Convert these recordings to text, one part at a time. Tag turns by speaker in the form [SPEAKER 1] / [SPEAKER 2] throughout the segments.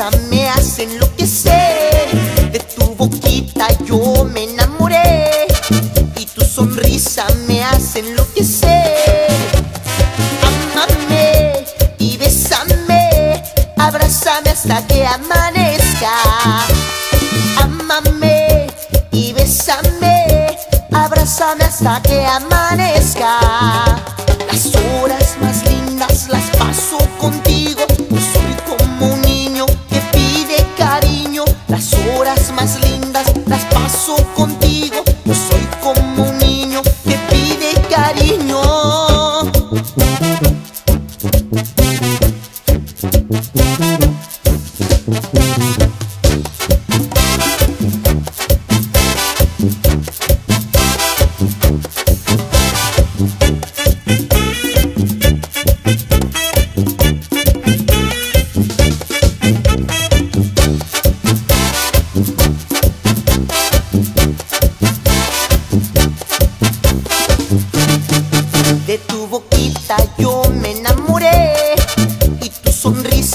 [SPEAKER 1] sonrisa me hace enloquecer. De tu boquita yo me enamoré y tu sonrisa me hace enloquecer. Amame y bésame, abrázame hasta que amanezca. Amame y bésame, abrázame hasta que amanezca. Las horas más lindas las paso contigo. Cariño.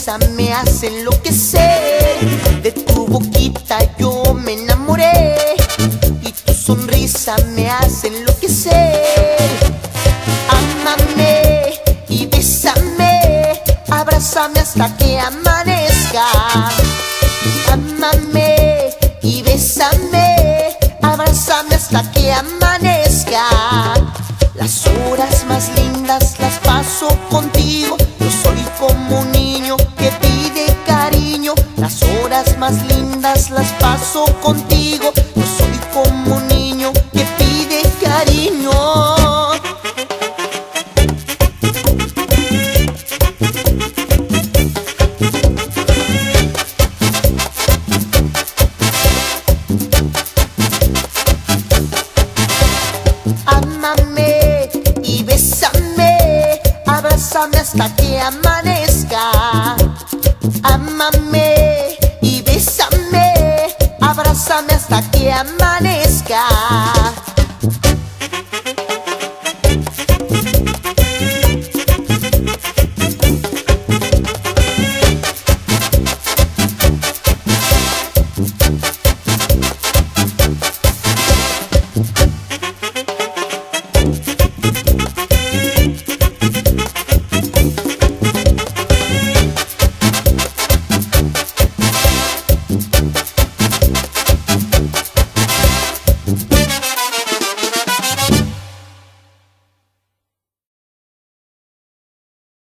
[SPEAKER 1] Sonrisa me hace enloquecer. De tu boquita yo me enamoré y tu sonrisa me hace enloquecer. Amame y bésame, abrázame hasta que amanezca. Amame y bésame, abrázame hasta que amanezca. Las horas más lindas las paso contigo. Horas más lindas las paso contigo. Yo soy como un niño que pide cariño. Amame y bésame, abrázame hasta que amanezca. Amame bésame hasta que amanezca.